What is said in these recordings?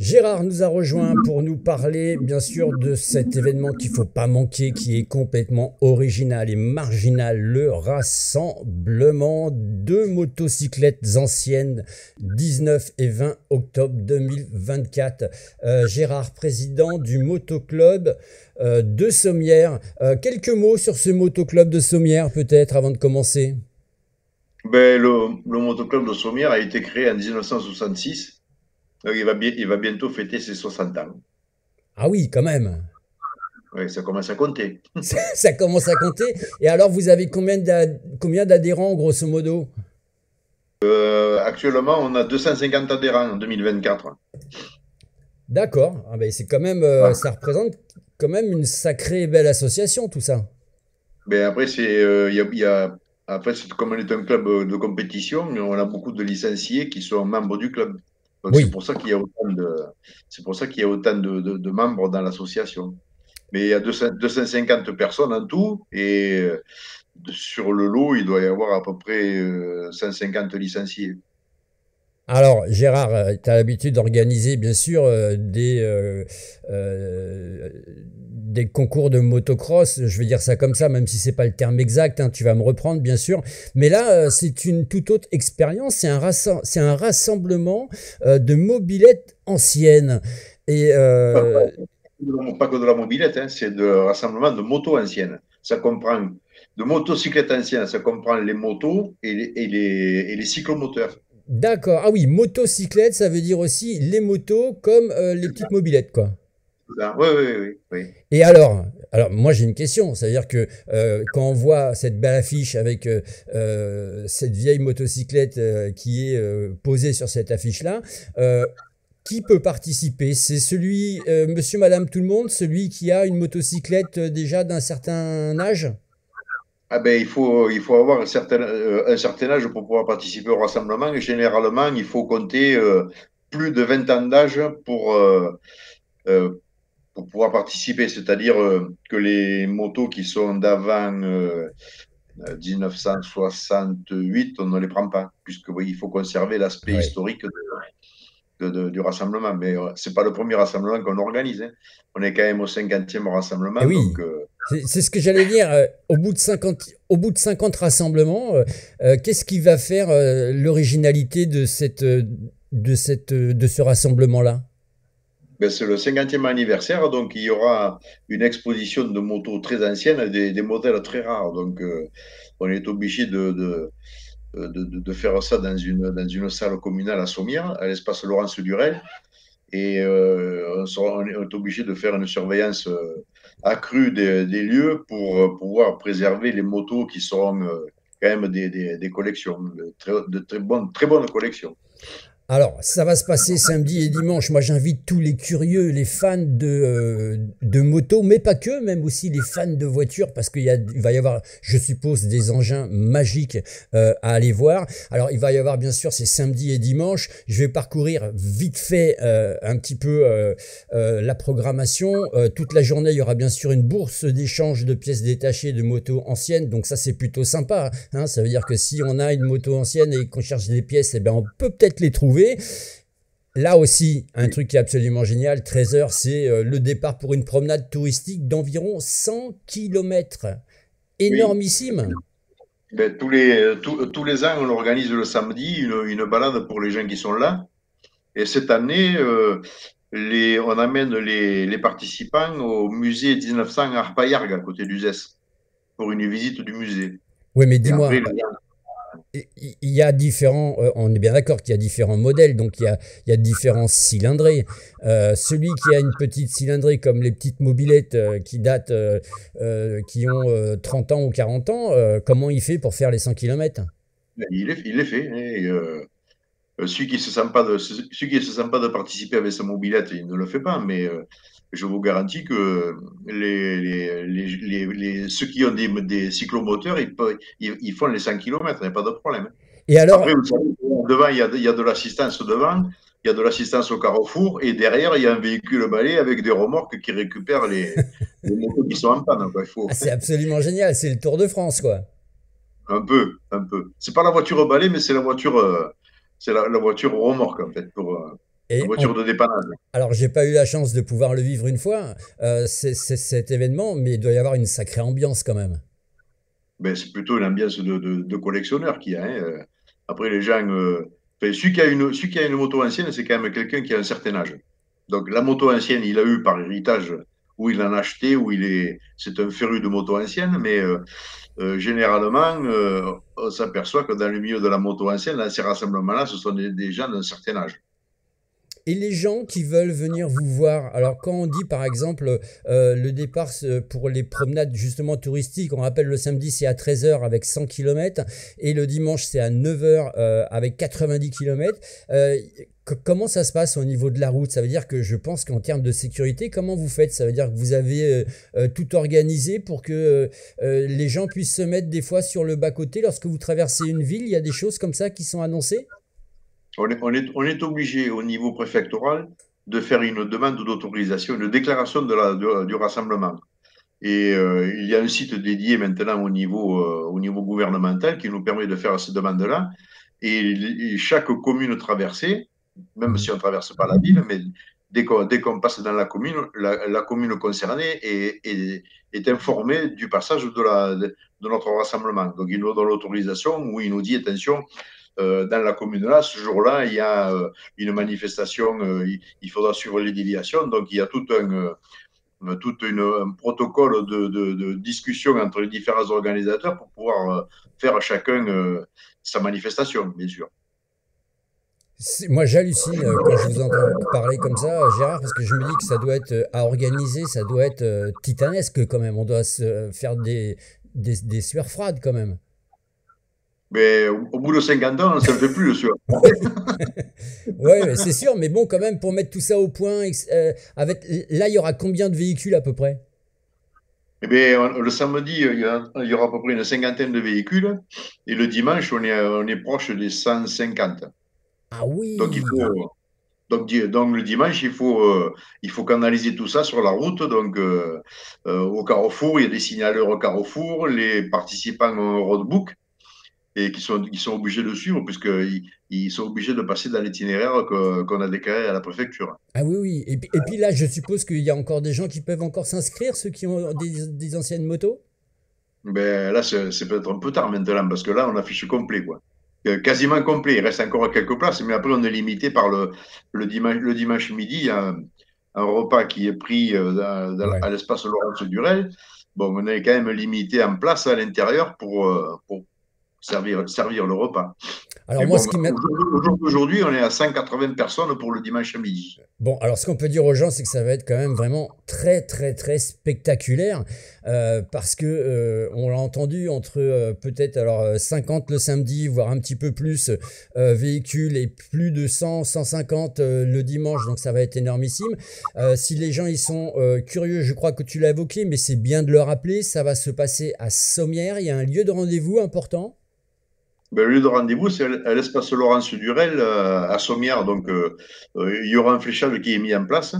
Gérard nous a rejoint pour nous parler, bien sûr, de cet événement qu'il ne faut pas manquer, qui est complètement original et marginal, le rassemblement de motocyclettes anciennes 19 et 20 octobre 2024. Euh, Gérard, président du motoclub euh, de Sommières. Euh, quelques mots sur ce motoclub de Sommières, peut-être, avant de commencer? Ben, le, le motoclub de Sommières a été créé en 1966 il va, il va bientôt fêter ses 60 ans. Ah oui, quand même. Oui, ça commence à compter. ça, commence à compter. Et alors, vous avez combien d'adhérents, grosso modo? Euh, Actuellement, on a 250 adhérents en 2024. D'accord. Ah ben, c'est quand même, euh, ça représente quand même une sacrée belle association, tout ça. Ben après, c'est, euh, y y a, après, comme on est un club de compétition, on a beaucoup de licenciés qui sont membres du club c'est pour ça qu'il y a autant de, c'est pour ça qu'il y a autant de, de, membres dans l'association. Mais il y a 250 personnes en tout et euh, sur le lot, il doit y avoir à peu près 150 euh, licenciés. Alors, Gérard, euh, tu as l'habitude d'organiser, bien sûr, des, des concours de motocross, je vais dire ça comme ça, même si c'est pas le terme exact, hein, tu vas me reprendre bien sûr. Mais là, euh, c'est une toute autre expérience, c'est un, rassemblement euh, de mobilettes anciennes. Et, euh, pas, que de la mobilette, hein, c'est de rassemblement de motos anciennes. Ça comprend de motocyclettes anciennes, ça comprend les motos et les, et les, et les cyclomoteurs. D'accord. Ah oui, motocyclette, ça veut dire aussi les motos comme les petites mobilettes, quoi. Oui, oui, oui, Et alors, alors moi j'ai une question, c'est-à-dire que euh, quand on voit cette belle affiche avec euh, euh, cette vieille motocyclette qui est posée sur cette affiche-là, qui peut participer? C'est celui, monsieur, madame, tout le monde, celui qui a une motocyclette déjà d'un certain âge? Ah ben, il, faut, il faut avoir un certain, un certain âge pour pouvoir participer au rassemblement. Et généralement, il faut compter plus de 20 ans d'âge pour, pour pouvoir participer. C'est-à-dire euh, que les motos qui sont d'avant 1968, euh, on ne les prend pas, puisque oui, il faut conserver l'aspect historique du rassemblement. Mais euh, ce n'est pas le premier rassemblement qu'on organise. Hein. On est quand même au 50e rassemblement. Eh oui. C'est ce que j'allais dire. Au bout de 50, au bout de 50 rassemblements, qu'est-ce qui va faire l'originalité de, ce rassemblement-là? Ben, c'est le 50e anniversaire, donc il y aura une exposition de motos très anciennes, des, des modèles très rares. Donc euh, on est obligé de, faire ça dans une, dans une salle communale à Sommières, à l'espace Laurence Durel. Et euh, on, est obligé de faire une surveillance euh, accrue des, lieux pour pouvoir préserver les motos qui seront quand même des, des, collections, de de très, bonnes, très bonnes collections. Alors, ça va se passer samedi et dimanche. Moi, j'invite tous les curieux, les fans de, euh, moto, mais pas que, même aussi les fans de voitures, parce qu'il va y avoir, je suppose, des engins magiques euh, à aller voir. Alors, il va y avoir, bien sûr, c'est samedi et dimanche. Je vais parcourir vite fait euh, un petit peu la programmation. toute la journée, il y aura bien sûr une bourse d'échange de pièces détachées de motos anciennes. Donc, ça, c'est plutôt sympa. Hein. Ça veut dire que si on a une moto ancienne et qu'on cherche des pièces, eh ben, on peut peut-être les trouver. Là aussi, un truc qui est absolument génial, 13 heures, c'est euh, le départ pour une promenade touristique d'environ 100 km. Énormissime. Ben, tous, les, tous, les ans, on organise le samedi une, balade pour les gens qui sont là. Et cette année, euh, les, on amène les, participants au musée 1900 Arpaillargue, à côté d'Uzès, pour une visite du musée. Oui, mais dis-moi, il y a différents, euh, on est bien d'accord qu'il y a différents modèles, donc il y a, il y a différents cylindrés. Euh, celui qui a une petite cylindrée comme les petites mobilettes euh, qui datent, qui ont 30 ans ou 40 ans, comment il fait pour faire les 100 km il les, fait. Hein, celui qui ne se, sent pas de, se sent pas de participer avec sa mobilette, il ne le fait pas, mais je vous garantis que les, les, les, ceux qui ont des, des cyclomoteurs, ils, ils, font les 100 km, il n'y a pas de problème. Et alors Après, devant, il y a, il y a de l'assistance devant, il y a de l'assistance au carrefour, et derrière, il y a un véhicule balai avec des remorques qui récupèrent les, motos qui sont en panne. Faut... Ah, c'est absolument génial, c'est le Tour de France, quoi. Un peu, un peu. C'est pas la voiture balai, mais c'est la voiture, euh, c'est la, voiture remorque, en fait, pour, euh, Et voiture de dépannage. Alors, j'ai pas eu la chance de pouvoir le vivre une fois, euh, c'est cet événement, mais il doit y avoir une sacrée ambiance quand même. Ben, c'est plutôt une ambiance de, de, collectionneur qui a. Hein. Euh. Après, les gens. Euh, celui, qui a une, celui qui a une moto ancienne, c'est quand même quelqu'un qui a un certain âge. Donc, la moto ancienne, il a eu par héritage, où il en a acheté, où il est. C'est un féru de moto ancienne, mais généralement, on s'aperçoit que dans le milieu de la moto ancienne, dans ces rassemblements-là, ce sont des gens d'un certain âge. Et les gens qui veulent venir vous voir, alors quand on dit par exemple euh, le départ pour les promenades justement touristiques, on rappelle le samedi c'est à 13h avec 100 km et le dimanche c'est à 9h euh, avec 90 km. Euh, comment ça se passe au niveau de la route? Ça veut dire que je pense qu'en termes de sécurité, comment vous faites? Ça veut dire que vous avez tout organisé pour que les gens puissent se mettre des fois sur le bas-côté lorsque vous traversez une ville? Il y a des choses comme ça qui sont annoncées? On est, obligé au niveau préfectoral de faire une demande d'autorisation, une déclaration du rassemblement. Et euh, il y a un site dédié maintenant au niveau, euh, au niveau gouvernemental qui nous permet de faire ces demandes-là. Et, chaque commune traversée, même si on ne traverse pas la ville, mais dès qu'on passe dans la commune, la, commune concernée est, est, informée du passage de, de, notre rassemblement. Donc il nous donne l'autorisation ou il nous dit attention, dans la commune-là, ce jour-là, il y a euh, une manifestation, euh, il, faudra suivre les déviations. Donc, il y a tout un, tout une, protocole de, discussion entre les différents organisateurs pour pouvoir faire chacun sa manifestation, bien sûr. Moi, j'hallucine quand je vous entends parler comme ça, Gérard, parce que je me dis que ça doit être à organiser, ça doit être titanesque quand même. On doit faire des, des, des sueurs froides quand même. Mais au bout de 50 ans, ça ne fait plus, sûr. oui, c'est sûr, mais bon, quand même, pour mettre tout ça au point, euh, avec, là, il y aura combien de véhicules à peu près? Eh bien, le samedi, il y, aura à peu près une cinquantaine de véhicules. Et le dimanche, on est, on est proche des 150. Ah oui Donc, il faut, donc, donc, le dimanche, il faut, euh, il faut canaliser tout ça sur la route. Donc, euh, au carrefour, il y a des signaleurs au carrefour. Les participants ont un roadbook et qui sont, qui sont obligés de suivre, puisqu'ils ils sont obligés de passer dans l'itinéraire qu'on a déclaré à la préfecture. Ah oui, oui. Et, et, puis là, je suppose qu'il y a encore des gens qui peuvent encore s'inscrire, ceux qui ont des, anciennes motos? Ben, Là, c'est peut-être un peu tard maintenant, parce que là, on affiche complet. Quoi. Euh, quasiment complet. Il reste encore quelques places, mais après, on est limité par le, le, dimanche, le dimanche midi. Il y a un, repas qui est pris euh, à l'espace Laurence Durel. Bon, on est quand même limité en place à l'intérieur pour, euh, pour, servir, servir le repas. Alors moi, ce qui Aujourd'hui, on est à 180 personnes pour le dimanche à midi. Bon, alors ce qu'on peut dire aux gens, c'est que ça va être quand même vraiment très, très, très spectaculaire euh, parce que euh, on l'a entendu entre euh, peut-être alors 50 le samedi, voire un petit peu plus véhicules et plus de 100, 150 le dimanche, donc ça va être énormissime. si les gens ils sont curieux, je crois que tu l'as évoqué, mais c'est bien de le rappeler, ça va se passer à Sommières. Il y a un lieu de rendez-vous important ben, le lieu de rendez-vous, c'est à l'espace Laurence Durel euh, à Sommières. Donc, euh, euh, il y aura un fléchage qui est mis en place.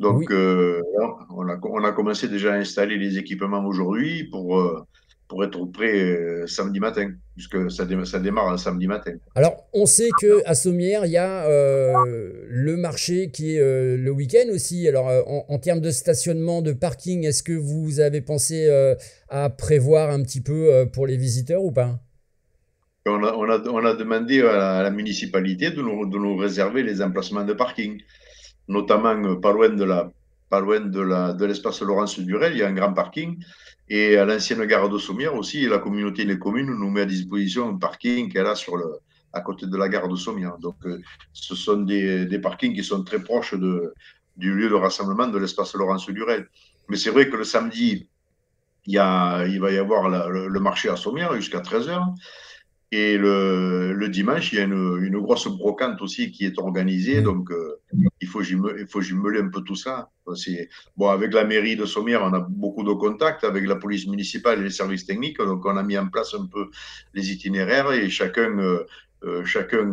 Donc, on, a, on, a, commencé déjà à installer les équipements aujourd'hui pour, pour être prêt samedi matin, puisque ça, ça démarre samedi matin. Alors, on sait qu'à Sommières, il y a le marché qui est le week-end aussi. Alors, en, en, termes de stationnement, de parking, est-ce que vous avez pensé à prévoir un petit peu pour les visiteurs ou pas? On a, demandé à la, municipalité de nous, réserver les emplacements de parking, notamment euh, pas loin de loin de la de l'espace Laurence Durel, il y a un grand parking. Et à l'ancienne gare de Sommières aussi, la communauté des communes nous met à disposition un parking qu'elle a sur à côté de la gare de Sommières. Donc, euh, ce sont des, parkings qui sont très proches du lieu de rassemblement de l'espace Laurence Durel. Mais c'est vrai que le samedi, il va y avoir le, le, marché à Sommières jusqu'à 13h. Et le, le, dimanche, il y a une, une, grosse brocante aussi qui est organisée. Mmh. Donc, euh, il, faut jumeler, il faut jumeler un peu tout ça. Bon, avec la mairie de Sommières, on a beaucoup de contacts avec la police municipale et les services techniques. Donc, on a mis en place un peu les itinéraires et chacun, euh, euh chacun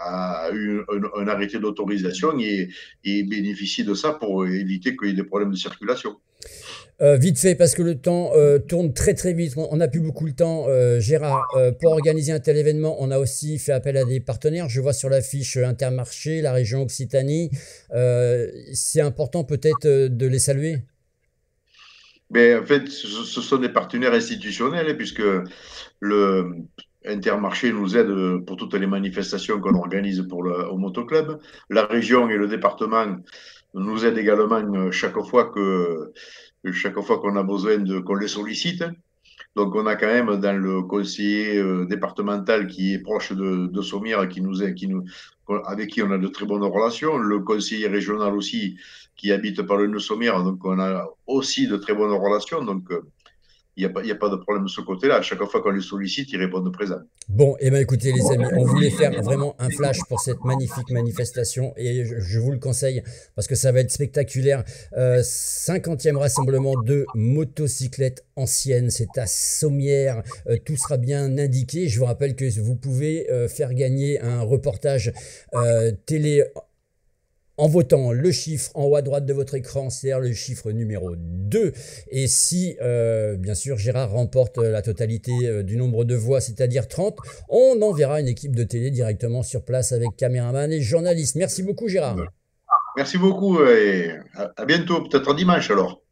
a eu un, un arrêté d'autorisation et, et bénéficie de ça pour éviter qu'il y ait des problèmes de circulation. Euh, vite fait, parce que le temps euh, tourne très très vite, on n'a plus beaucoup le temps. Euh, Gérard, pour organiser un tel événement, on a aussi fait appel à des partenaires. Je vois sur l'affiche Intermarché, la région Occitanie. C'est important peut-être de les saluer? Mais en fait, ce sont des partenaires institutionnels, hein, puisque le Intermarché nous aide pour toutes les manifestations qu'on organise pour le, au motoclub. La région et le département nous aident également chaque fois que chaque fois qu'on a besoin de qu'on les sollicite. Donc on a quand même dans le conseiller euh, départemental qui est proche de, de Sommières, qui nous qui nous, avec qui on a de très bonnes relations, le conseiller régional aussi qui habite par le Sommières, donc on a aussi de très bonnes relations. Donc il n'y a, a, pas de problème de ce côté-là. À chaque fois qu'on les sollicite, ils répondent présent. Bon, et eh bien écoutez les amis, on voulait faire vraiment un flash pour cette magnifique manifestation et je, vous le conseille parce que ça va être spectaculaire. Euh, 50e rassemblement de motocyclettes anciennes, c'est à Sommières, euh, tout sera bien indiqué. Je vous rappelle que vous pouvez euh, faire gagner un reportage euh, télé en votant le chiffre en haut à droite de votre écran, c'est-à-dire le chiffre numéro 2. Et si, euh, bien sûr, Gérard remporte la totalité euh, du nombre de voix, c'est-à-dire 30, on enverra une équipe de télé directement sur place avec caméraman et journalistes. Merci beaucoup, Gérard. Merci beaucoup et à bientôt, peut-être dimanche alors.